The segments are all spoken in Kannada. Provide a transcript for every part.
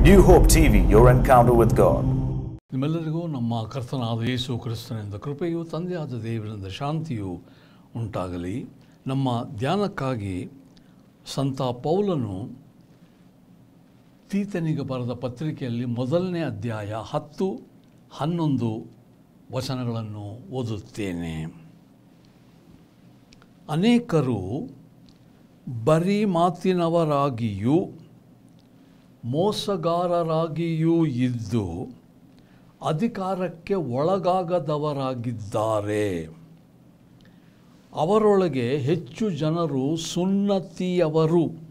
New Hope TV, your encounter with God ನಿಮ್ಮೆಲ್ಲರಿಗೂ ನಮ್ಮ ಕರ್ತನಾದ ಯೇಸು ಕ್ರಿಸ್ತನಿಂದ ಕೃಪೆಯು ತಂದೆಯಾದ ದೇವರಿಂದ ಶಾಂತಿಯು ಉಂಟಾಗಲಿ. ನಮ್ಮ ಧ್ಯಾನಕ್ಕಾಗಿ ಸಂತ ಪೌಲನು ತೀತನಿಗೆ ಬರೆದ ಪತ್ರಿಕೆಯಲ್ಲಿ ಮೊದಲನೇ ಅಧ್ಯಾಯ ಹತ್ತು ಹನ್ನೊಂದು ವಚನಗಳನ್ನು ಓದುತ್ತೇನೆ. ಅನೇಕರು ಬರೀ ಮಾತಿನವರಾಗಿಯೂ ಮೋಸಗಾರರಾಗಿಯೂ ಇದ್ದು ಅಧಿಕಾರಕ್ಕೆ ಒಳಗಾಗದವರಾಗಿದ್ದಾರೆ. ಅವರೊಳಗೆ ಹೆಚ್ಚು ಜನರು ಸುನ್ನತಿಯವರು.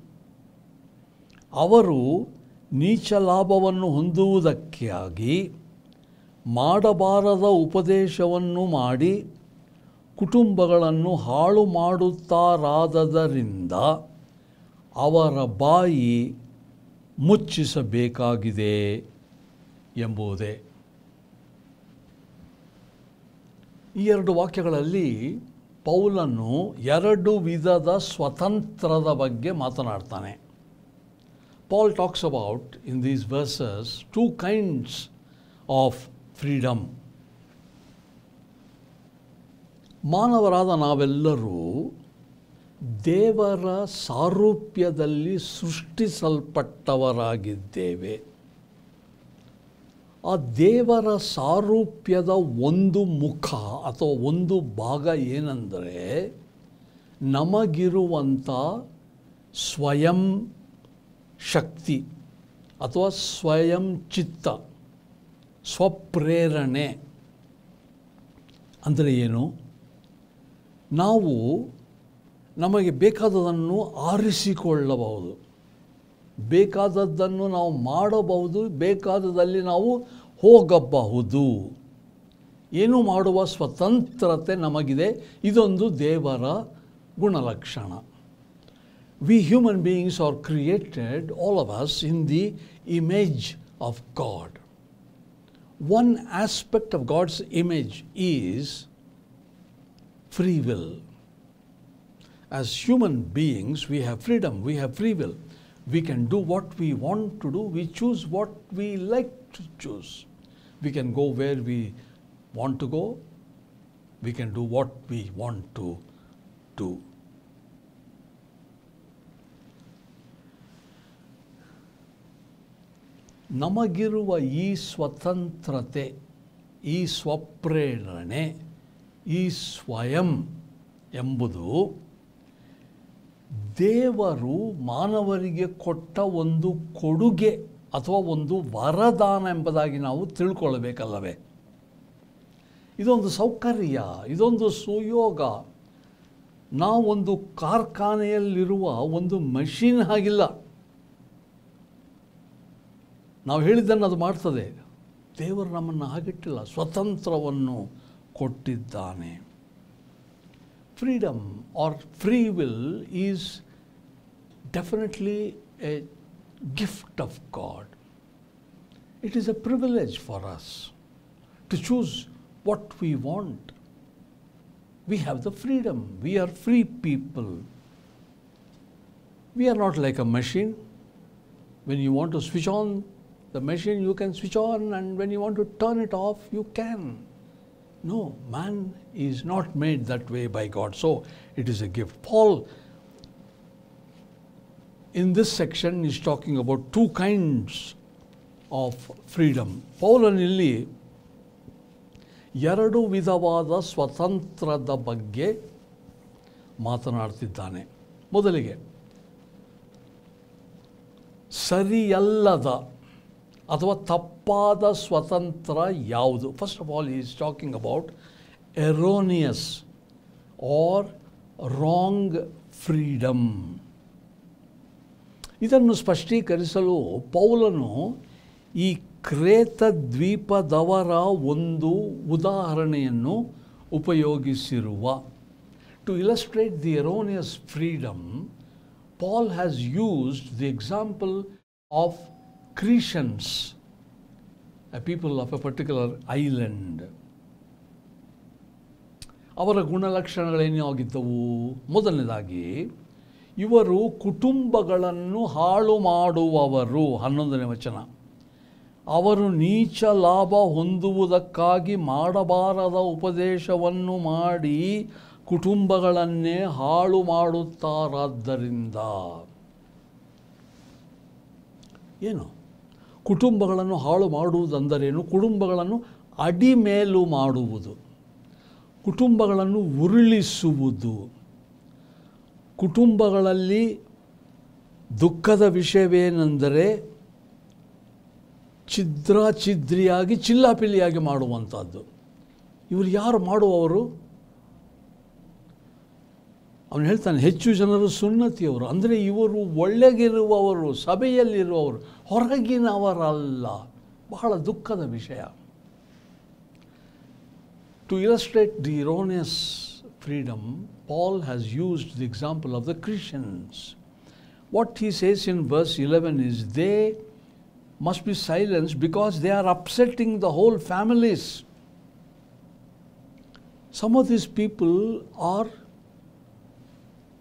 ಅವರು ನೀಚ ಲಾಭವನ್ನು ಹೊಂದುವುದಕ್ಕಾಗಿ ಮಾಡಬಾರದ ಉಪದೇಶವನ್ನು ಮಾಡಿ ಕುಟುಂಬಗಳನ್ನು ಹಾಳು ಮಾಡುತ್ತಾರಾದದರಿಂದ ಅವರ ಬಾಯಿ ಮುಚ್ಚಿಸಬೇಕಾಗಿದೆ ಎಂಬುದೇ. ಈ ಎರಡು ವಾಕ್ಯಗಳಲ್ಲಿ ಪೌಲನ್ನು ಎರಡು ವಿಧದ ಸ್ವತಂತ್ರದ ಬಗ್ಗೆ ಮಾತನಾಡ್ತಾನೆ. Paul talks about in these verses two kinds of freedom ಮಾನವರಾದ ನಾವೆಲ್ಲರೂ ದೇವರ ಸಾರೂಪ್ಯದಲ್ಲಿ ಸೃಷ್ಟಿಸಲ್ಪಟ್ಟವರಾಗಿದ್ದೇವೆ. ಆ ದೇವರ ಸಾರೂಪ್ಯದ ಒಂದು ಮುಖ ಅಥವಾ ಒಂದು ಭಾಗ ಏನಂದರೆ ನಮಗಿರುವಂಥ ಸ್ವಯಂ ಶಕ್ತಿ ಅಥವಾ ಸ್ವಯಂ ಚಿತ್ತ, ಸ್ವಪ್ರೇರಣೆ. ಅಂದರೆ ಏನು? ನಾವು ನಮಗೆ ಬೇಕಾದದನ್ನು ಆರಿಸಿಕೊಳ್ಳಬಹುದು. ಬೇಕಾದದ್ದನ್ನು ನಾವು ಮಾಡಬಹುದು, ಬೇಕಾದದಲ್ಲಿ ನಾವು ಹೋಗಬಹುದು. ಏನು ಮಾಡುವ ಸ್ವತಂತ್ರತೆ ನಮಗಿದೆ. ಇದೊಂದು ದೇವರ ಗುಣಲಕ್ಷಣ. We human beings are created all of us in the image of God one aspect of God's image is free will as human beings, we have freedom, we have free will. We can do what we want to do, we choose what we like to choose. We can go where we want to go, we can do what we want to do. ನಮಗಿರುವ ಈ ಸ್ವತಂತ್ರತೆ ಈ ಸ್ವಪ್ರೇರಣೆ ಈ ಸ್ವಯಂ ಎಂಬುದು ದೇವರು ಮಾನವರಿಗೆ ಕೊಟ್ಟ ಒಂದು ಕೊಡುಗೆ ಅಥವಾ ಒಂದು ವರದಾನ ಎಂಬುದಾಗಿ ನಾವು ತಿಳ್ಕೊಳ್ಬೇಕಲ್ಲವೇ? ಇದೊಂದು ಸೌಕರ್ಯ, ಇದೊಂದು ಸುಯೋಗ. ನಾವೊಂದು ಕಾರ್ಖಾನೆಯಲ್ಲಿರುವ ಒಂದು ಮಷೀನ್ ಹಾಗಿಲ್ಲ. ನಾವು ಹೇಳಿದ್ದನ್ನು ಅದು ಮಾಡ್ತದೆ. ದೇವರು ನಮ್ಮನ್ನು ಹಾಗಿಟ್ಟಿಲ್ಲ, ಸ್ವತಂತ್ರವನ್ನು ಕೊಟ್ಟಿದ್ದಾನೆ. Freedom or free will is definitely a gift of God. It is a privilege for us to choose what we want. We have the freedom. We are free people. We are not like a machine. When you want to switch on the machine, you can switch on, and when you want to turn it off, you can. No, man is not made that way by God. So it is a gift. Paul, in this section, is talking about two kinds of freedom. ಪೌಲನಲ್ಲಿ ಎರಡು ವಿಧವಾದ ಸ್ವತಂತ್ರದ ಬಗ್ಗೆ ಮಾತನಾಡ್ತಿದ್ದಾನೆ. ಮೊದಲಿಗೆ ಸರಿಯಲ್ಲದ ಅಥವಾ ತಪ್ಪಾದ ಸ್ವತಂತ್ರ ಯಾವುದು? First of all is talking about erroneous or wrong freedom ಇದನ್ನು ಸ್ಪಷ್ಟೀಕರಿಸಲು ಪೌಲನು ಈ ಕ್ರೇತ ದ್ವೀಪದವರ ಒಂದು ಉದಾಹರಣೆಯನ್ನು ಉಪಯೋಗಿಸಿರುವ to illustrate the erroneous freedom Paul has used the example of Cretians a people of a particular island ಅವರ ಗುಣಲಕ್ಷಣಗಳೇನೇ ಆಗಿದ್ದವು? ಮೊದಲನೇದಾಗಿ ಇವರು ಕುಟುಂಬಗಳನ್ನು ಹಾಳು ಮಾಡುವವರು. ಹನ್ನೊಂದನೇ ವಚನ. ಅವರು ನೀಚ ಲಾಭ ಹೊಂದುವುದಕ್ಕಾಗಿ ಮಾಡಬಾರದ ಉಪದೇಶವನ್ನು ಮಾಡಿ ಕುಟುಂಬಗಳನ್ನೇ ಹಾಳು ಮಾಡುತ್ತಾರಾದ್ದರಿಂದ. ಏನು? ಕುಟುಂಬಗಳನ್ನು ಹಾಳು ಮಾಡುವುದಂದರೇನು? ಕುಟುಂಬಗಳನ್ನು ಅಡಿಮೇಲು ಮಾಡುವುದು. ಕುಟುಂಬಗಳನ್ನು ಉರುಳಿಸುವುದು. ಕುಟುಂಬಗಳಲ್ಲಿ ದುಃಖದ ವಿಷಯವೇನೆಂದರೆ ಛಿದ್ರ ಛಿದ್ರಿಯಾಗಿ ಚಿಲ್ಲಾಪಿಲ್ಲಿಯಾಗಿ ಮಾಡುವಂಥದ್ದು. ಇವರು ಯಾರು ಮಾಡುವವರು? ಅವನು ಹೇಳ್ತಾನೆ, ಹೆಚ್ಚು ಜನರು ಸುನ್ನತಿಯವರು. ಅಂದರೆ ಇವರು ಒಳ್ಳೆಗಿರುವವರು ಸಭೆಯಲ್ಲಿರುವವರು, ಹೊರಗಿನವರಲ್ಲ. ಬಹಳ ದುಃಖದ ವಿಷಯ. To illustrate the erroneous freedom, Paul has used the example of the Christians. What he says in verse 11 is they must be silenced because they are upsetting the whole families. Some of these people are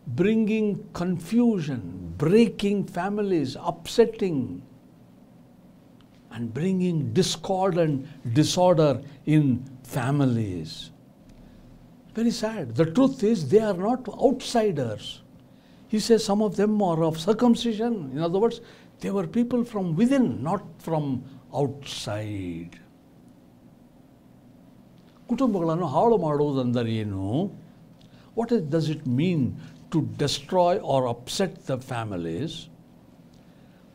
bringing confusion, breaking families, upsetting, and bringing discord and disorder in families. Very sad. The truth is, they are not outsiders. He says some of them are of circumcision. In other words, they were people from within, not from outside. ಕುಟುಂಬಗಳನ್ನು ಹಾಳು ಮಾಡುವುದೆಂದರೆ ಏನು what is does it mean to destroy or upset the families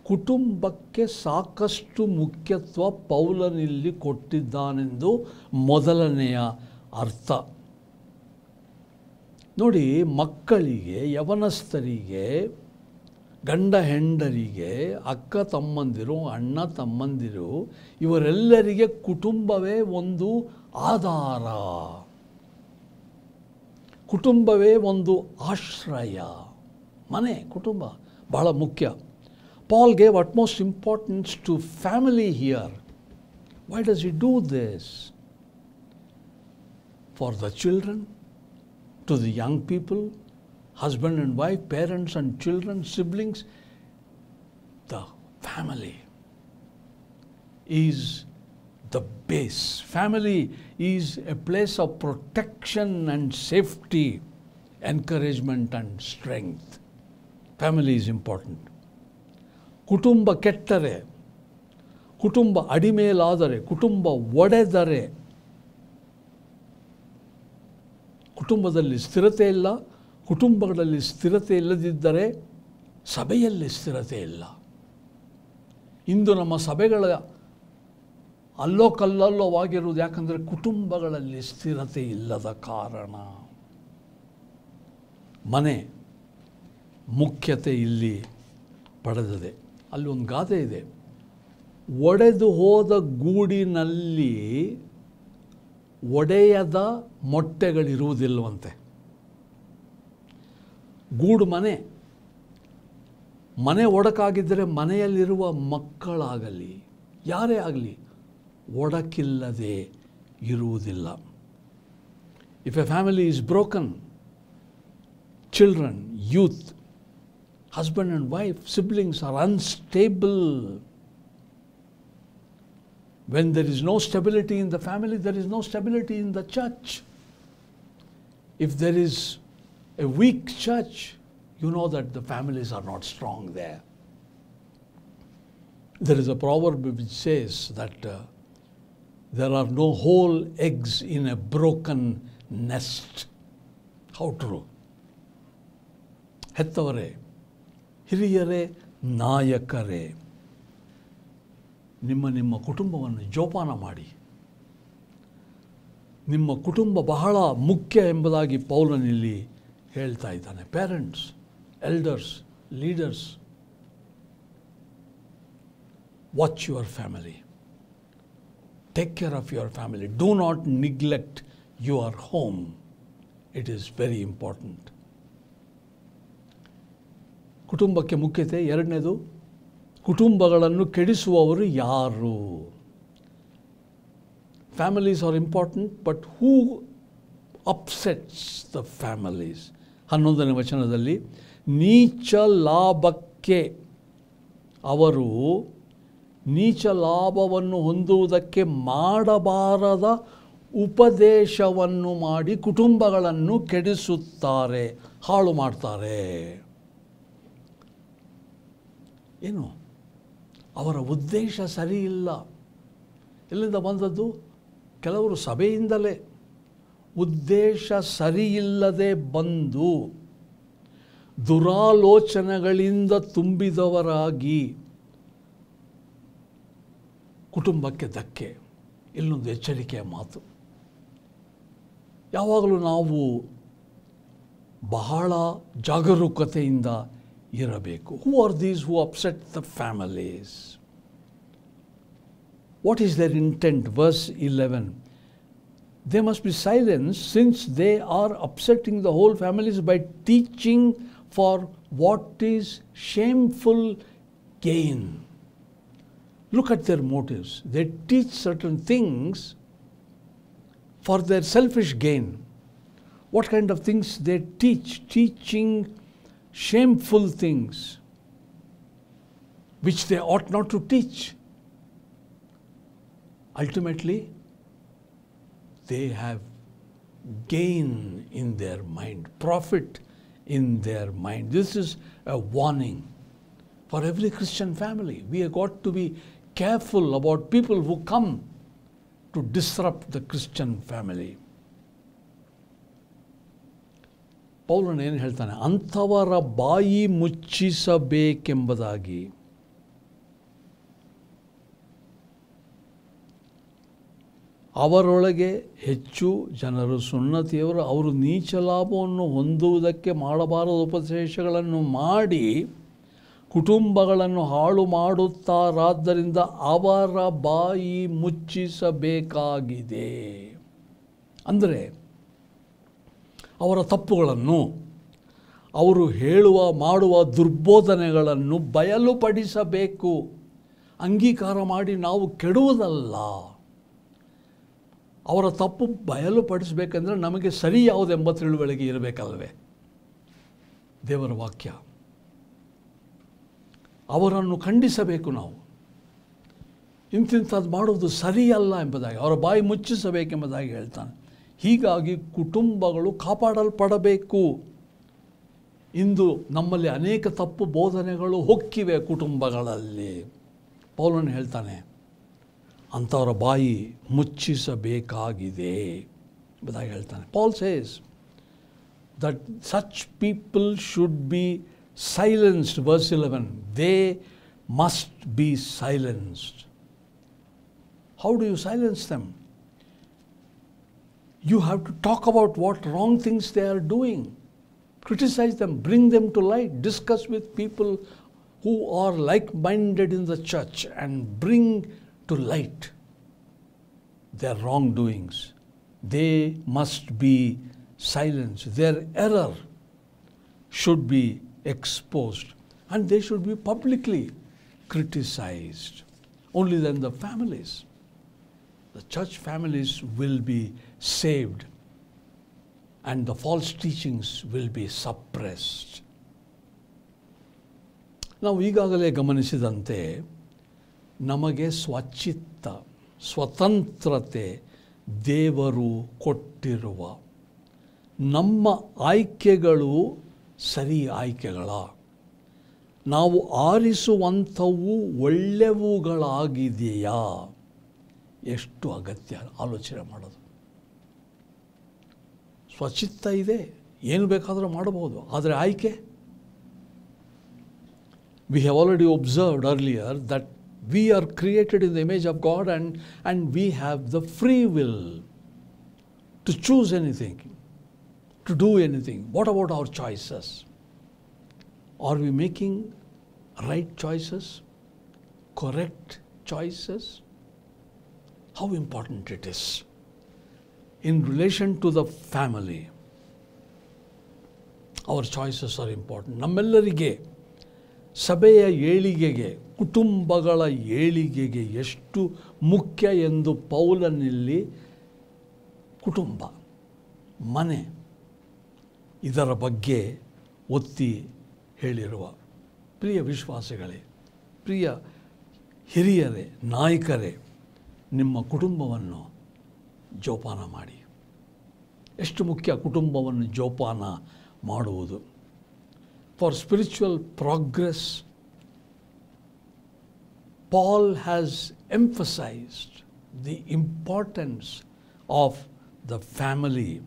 ಕುಟುಂಬಕ್ಕೆ ಸಾಕಷ್ಟು ಮುಖ್ಯತ್ವ ಪೌಲನಿಲ್ಲಿ ಕೊಟ್ಟಿದ್ದಾನೆಂದು ಮೊದಲನೆಯ ಅರ್ಥ ನೋಡಿ, ಮಕ್ಕಳಿಗೆ, ಯವನಸ್ಥರಿಗೆ, ಗಂಡ ಹೆಂಡರಿಗೆ, ಅಕ್ಕ ತಮ್ಮಂದಿರು, ಅಣ್ಣ ತಮ್ಮಂದಿರು, ಇವರೆಲ್ಲರಿಗೆ ಕುಟುಂಬವೇ ಒಂದು ಆಧಾರ. ಕುಟುಂಬವೇ ಒಂದು ಆಶ್ರಯ. ಮನೆ, ಕುಟುಂಬ, ಬಹಳ ಮುಖ್ಯ. Paul gave utmost importance to family here why does you do this for the children to the young people, husband and wife, parents and children, siblings, the family is the base. Family is a place of protection and safety, encouragement and strength. Family is important. ಕುಟುಂಬ ಕೆಟ್ಟರೆ ಕುಟುಂಬ ಅಡಿಮೇಲಾದರೆ ಕುಟುಂಬ ಒಡೆದರೆ ಕುಟುಂಬದಲ್ಲಿ ಸ್ಥಿರತೆ ಇಲ್ಲ, ಕುಟುಂಬಗಳಲ್ಲಿ ಸ್ಥಿರತೆ ಇಲ್ಲದಿದ್ದರೆ ಸಭೆಯಲ್ಲಿ ಸ್ಥಿರತೆ ಇಲ್ಲ. ಇಂದು ನಮ್ಮ ಸಭೆಗಳ ಅಲ್ಲೋ ಕಲ್ಲಲ್ಲೋವಾಗಿರುವುದು ಯಾಕಂದರೆ ಕುಟುಂಬಗಳಲ್ಲಿ ಸ್ಥಿರತೆ ಇಲ್ಲದ ಕಾರಣ. ಮನೆ ಮುಖ್ಯತೆ ಇಲ್ಲಿ ಪಡೆದಿದೆ. ಅಲ್ಲಿ ಒಂದು ಗಾದೆ ಇದೆ. ಒಡೆದು ಹೋದ ಗೂಡಿನಲ್ಲಿ ಒಡೆಯದ ಮೊಟ್ಟೆಗಳಿರುವುದಿಲ್ಲವಂತೆ. ಗೂಡು ಮನೆ ಮನೆ ಒಡಕಾಗಿದ್ದರೆ ಮನೆಯಲ್ಲಿರುವ ಮಕ್ಕಳಾಗಲಿ, ಯಾರೇ ಆಗಲಿ ಒಡಕಿಲ್ಲದೆ ಇರುವುದಿಲ್ಲ. If a family is broken children youth husband and wife siblings are unstable When there is no stability in the family, there is no stability in the church. If there is a weak church, you know that the families are not strong there. There is a proverb which says that uh, there are no whole eggs in a broken nest. How true? ಹೆತ್ತವರೇ ಹಿರಿಯರೇ ನಾಯಕರೇ ನಿಮ್ಮ ನಿಮ್ಮ ಕುಟುಂಬವನ್ನು ಜೋಪಾನ ಮಾಡಿ. ನಿಮ್ಮ ಕುಟುಂಬ ಬಹಳ ಮುಖ್ಯ ಎಂಬುದಾಗಿ ಪೌಲನಿಲ್ಲಿ ಹೇಳ್ತಾ ಇದ್ದಾನೆ. Parents elders leaders watch your family take care of your family do not neglect your home it is very important ಕುಟುಂಬಕ್ಕೆ ಮುಖ್ಯತೆ ಎರಡನೇದು ಕುಟುಂಬಗಳನ್ನು ಕೆಡಿಸುವವರು ಯಾರು? Families are important but who upsets the families ಹನ್ನೊಂದನೇ ವಚನದಲ್ಲಿ, ನೀಚ ಲಾಭಕ್ಕೆ ಅವರು ನೀಚ ಲಾಭವನ್ನು ಹೊಂದುವುದಕ್ಕೆ ಮಾಡಬಾರದ ಉಪದೇಶವನ್ನು ಮಾಡಿ ಕುಟುಂಬಗಳನ್ನು ಕೆಡಿಸುತ್ತಾರೆ, ಹಾಳು ಮಾಡ್ತಾರೆ. ಏನು? ಅವರ ಉದ್ದೇಶ ಸರಿ ಇಲ್ಲ ಎಲ್ಲಿಂದ ಬಂದದ್ದು? ಕೆಲವರು ಸಭೆಯಿಂದಲೇ. ಉದ್ದೇಶ ಸರಿಯಿಲ್ಲದೆ ಬಂದು ದುರಾಲೋಚನೆಗಳಿಂದ ತುಂಬಿದವರಾಗಿ ಕುಟುಂಬಕ್ಕೆ ಧಕ್ಕೆ. ಇಲ್ಲೊಂದು ಎಚ್ಚರಿಕೆಯ ಮಾತು. ಯಾವಾಗಲೂ ನಾವು ಬಹಳ ಜಾಗರೂಕತೆಯಿಂದ ಇರಬೇಕು who are these who upset the families what is their intent verse eleven they must be silenced since they are upsetting the whole families by teaching for what is shameful gain. Look at their motives. They teach certain things for their selfish gain. What kind of things they teach? Teaching shameful things which they ought not to teach. Ultimately, they have gain in their mind, profit in their mind. This is a warning for every Christian family. We have got to be careful about people who come to disrupt the Christian family. ಪೌಲನು ಏನು ಹೇಳ್ತಾನೆ? ಅಂಥವರ ಬಾಯಿ ಮುಚ್ಚಿಸಬೇಕೆಂಬುದಾಗಿ. ಅವರೊಳಗೆ ಹೆಚ್ಚು ಜನರು ಸುನ್ನತಿಯವರು, ಅವರು ನೀಚ ಲಾಭವನ್ನು ಹೊಂದುವುದಕ್ಕೆ ಮಾಡಬಾರದ ಉಪದೇಶಗಳನ್ನು ಮಾಡಿ ಕುಟುಂಬಗಳನ್ನು ಹಾಳು ಮಾಡುತ್ತಾರಾದ್ದರಿಂದ ಅವರ ಬಾಯಿ ಮುಚ್ಚಿಸಬೇಕಾಗಿದೆ. ಅಂದರೆ ಅವರ ತಪ್ಪುಗಳನ್ನು, ಅವರು ಹೇಳುವ, ಮಾಡುವ ದುರ್ಬೋಧನೆಗಳನ್ನು ಬಯಲುಪಡಿಸಬೇಕು. ಅಂಗೀಕಾರ ಮಾಡಿ ನಾವು ಕೆಡುವುದಲ್ಲ. ಅವರ ತಪ್ಪು ಬಯಲುಪಡಿಸಬೇಕಂದ್ರೆ ನಮಗೆ ಸರಿ ಯಾವುದೆಂಬ ತಿಳುವಳಿಕೆ ಇರಬೇಕಲ್ವೇ? ದೇವರ ವಾಕ್ಯ. ಅವರನ್ನು ಖಂಡಿಸಬೇಕು ನಾವು. ಇಂತಿಂಥದ್ದು ಮಾಡುವುದು ಸರಿಯಲ್ಲ ಎಂಬುದಾಗಿ, ಅವರ ಬಾಯಿ ಮುಚ್ಚಿಸಬೇಕೆಂಬುದಾಗಿ ಹೇಳ್ತಾನೆ. ಹೀಗಾಗಿ ಕುಟುಂಬಗಳು ಕಾಪಾಡಲ್ಪಡಬೇಕು. ಇಂದು ನಮ್ಮಲ್ಲಿ ಅನೇಕ ತಪ್ಪು ಬೋಧನೆಗಳು ಹೊಕ್ಕಿವೆ ಕುಟುಂಬಗಳಲ್ಲಿ. ಪೌಲನ್ ಹೇಳ್ತಾನೆ, ಅಂಥವರ ಬಾಯಿ ಮುಚ್ಚಿಸಬೇಕಾಗಿದೆ. ಎಂಬುದಾಗಿ ಹೇಳ್ತಾನೆ. Paul says that such people should be silenced verse eleven they must be silenced how do you silence them you have to talk about what wrong things they are doing. Criticize them, bring them to light, discuss with people who are like minded in the church and bring to light their wrongdoings. They must be silenced. Their error should be exposed and they should be publicly criticized. Only then the families the church families will be saved and the false teachings will be suppressed. ನಾವು ಈಗಾಗಲೇ ಗಮನಿಸಿದಂತೆ ನಮಗೆ ಸ್ವಚಿತ್ತ ಸ್ವತಂತ್ರತೆ ದೇವರು ಕೊಟ್ಟಿರುವ ನಮ್ಮ ಆಯ್ಕೆಗಳು ಸರಿ ಆಯ್ಕೆಗಳ ನಾವು ಆರಿಸುವಂಥವು ಒಳ್ಳೆವುಗಳಾಗಿದೆಯಾ ಎಷ್ಟು ಅಗತ್ಯ ಆಲೋಚನೆ ಮಾಡೋದು. ಸ್ವಚಿತ್ತ ಇದೆ, ಏನು ಬೇಕಾದರೂ ಮಾಡಬಹುದು, ಆದರೆ ಆಯ್ಕೆ? We have already observed earlier that we are created in the image of God and and we have the free will to choose anything to do anything what about our choices are we making right choices correct choices how important it is in relation to the family. Our choices are important ನಮ್ಮೆಲ್ಲರಿಗೆ, ಸಭೆಯ ಏಳಿಗೆಗೆ, ಕುಟುಂಬಗಳ ಏಳಿಗೆಗೆ ಎಷ್ಟು ಮುಖ್ಯ ಎಂದು ಪೌಲನಲ್ಲಿ ಕುಟುಂಬ, ಮನೆ ಇದರ ಬಗ್ಗೆ ಒತ್ತಿ ಹೇಳಿರುವ ಪ್ರಿಯ ವಿಶ್ವಾಸಿಗಳೇ, ಪ್ರಿಯ ಹಿರಿಯರೇ, ನಾಯಕರೇ ನಿಮ್ಮ ಕುಟುಂಬವನ್ನು ಜೋಪಾನ ಮಾಡಿ ಎಷ್ಟು ಮುಖ್ಯ ಕುಟುಂಬವನ್ನು ಜೋಪಾನ ಮಾಡುವುದು for spiritual progress Paul has emphasized the importance of the family.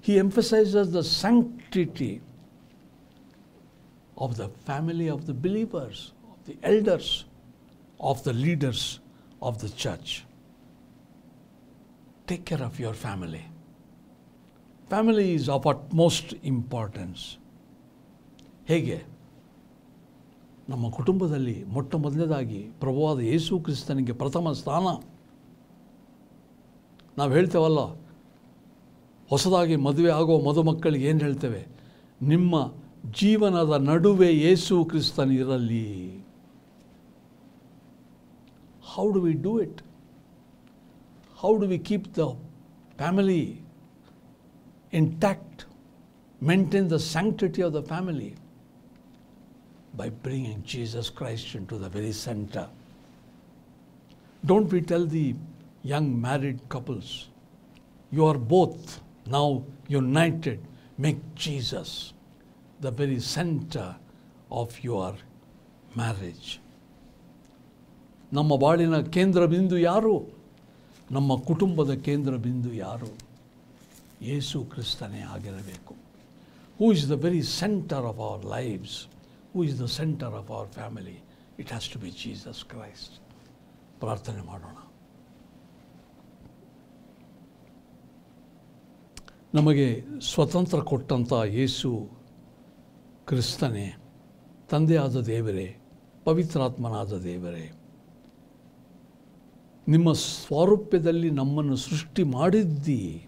He emphasizes the sanctity of the family of the believers, of the elders, of the leaders of the church. Take care of your family. Family is of utmost importance. ಹೇಗೆ ನಮ್ಮ ಕುಟುಂಬದಲ್ಲಿ ಮೊಟ್ಟ ಮೊದಲನೇದಾಗಿ ಪ್ರಭುವಾದ ಯೇಸು ಕ್ರಿಸ್ತನಿಗೆ ಪ್ರಥಮ ಸ್ಥಾನ ನಾವು ಹೇಳ್ತೇವಲ್ಲ, ಹೊಸದಾಗಿ ಮದುವೆ ಆಗೋ ಮದುಮಕ್ಕಳಿಗೆ ಏನು ಹೇಳ್ತೇವೆ ನಿಮ್ಮ ಜೀವನದ ನಡುವೆ ಯೇಸು ಕ್ರಿಸ್ತನಿರಲಿ how do we do it? How do we keep the family intact, maintain the sanctity of the family? By bringing Jesus Christ into the very center. Don't we tell the young married couples, you are both now united, make Jesus the very center of your marriage. ನಮ್ಮ ಬಾಳಿನ ಕೇಂದ್ರ ಬಿಂದು ಯಾರು? ನಮ್ಮ ಕುಟುಂಬದ ಕೇಂದ್ರ ಬಿಂದು ಯಾರು? ಯೇಸು ಕ್ರಿಸ್ತನೇ ಆಗಿರಬೇಕು. Who is the very centre of our lives who is the centre of our family it has to be Jesus Christ ಪ್ರಾರ್ಥನೆ ಮಾಡೋಣ. ನಮಗೆ ಸ್ವತಂತ್ರ ಕೊಟ್ಟಂಥ ಯೇಸು ಕ್ರಿಸ್ತನೇ, ತಂದೆಯಾದ ದೇವರೇ, ಪವಿತ್ರಾತ್ಮನಾದ ದೇವರೇ ನಿಮ್ಮ ಸ್ವಾರೂಪ್ಯದಲ್ಲಿ ನಮ್ಮನ್ನು ಸೃಷ್ಟಿ ಮಾಡಿದ್ದಿ.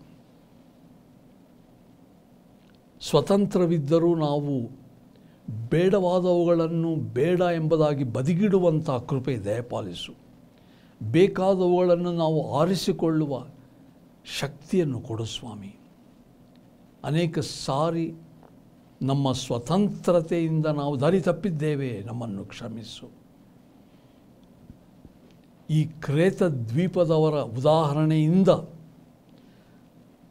ಸ್ವತಂತ್ರವಿದ್ದರೂ ನಾವು ಬೇಡವಾದವುಗಳನ್ನು ಬೇಡ ಎಂಬುದಾಗಿ ಬದಿಗಿಡುವಂಥ ಕೃಪೆ ದಯಪಾಲಿಸು ಬೇಕಾದವುಗಳನ್ನು ನಾವು ಆರಿಸಿಕೊಳ್ಳುವ ಶಕ್ತಿಯನ್ನು ಕೊಡು ಸ್ವಾಮಿ. ಅನೇಕ ಸಾರಿ ನಮ್ಮ ಸ್ವತಂತ್ರತೆಯಿಂದ ನಾವು ದಾರಿ ತಪ್ಪಿದ್ದೇವೆ, ನಮ್ಮನ್ನು ಕ್ಷಮಿಸು. ಈ ಕ್ರೇತ ದ್ವೀಪದವರ ಉದಾಹರಣೆಯಿಂದ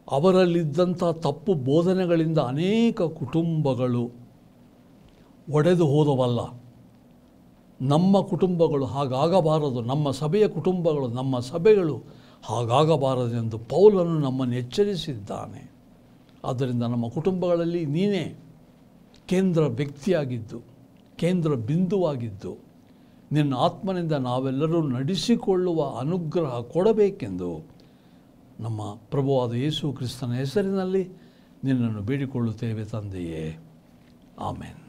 ಅವರಲ್ಲಿದ್ದಂಥ ತಪ್ಪು ಬೋಧನೆಗಳಿಂದ ಅನೇಕ ಕುಟುಂಬಗಳು ಒಡೆದು ಹೋದವಲ್ಲ. ನಮ್ಮ ಕುಟುಂಬಗಳು ಹಾಗಾಗಬಾರದು, ನಮ್ಮ ಸಭೆಯ ಕುಟುಂಬಗಳು, ನಮ್ಮ ಸಭೆಗಳು ಹಾಗಾಗಬಾರದೆಂದು ಪೌಲನು ನಮ್ಮನ್ನು ಎಚ್ಚರಿಸಿದ್ದಾನೆ. ಆದ್ದರಿಂದ ನಮ್ಮ ಕುಟುಂಬಗಳಲ್ಲಿ ನೀನೇ ಕೇಂದ್ರ ವ್ಯಕ್ತಿಯಾಗಿದ್ದು, ಕೇಂದ್ರ ಬಿಂದುವಾಗಿದ್ದು ನಿನ್ನ ಆತ್ಮನಿಂದ ನಾವೆಲ್ಲರೂ ನಡೆಸಿಕೊಳ್ಳುವ ಅನುಗ್ರಹ ಕೊಡಬೇಕೆಂದು ನಮ್ಮ ಪ್ರಭುವಾದ ಯೇಸು ಕ್ರಿಸ್ತನ ಹೆಸರಿನಲ್ಲಿ ನಿನ್ನನ್ನು ಬೇಡಿಕೊಳ್ಳುತ್ತೇವೆ ತಂದೆಯೇ. ಆಮೇನ್.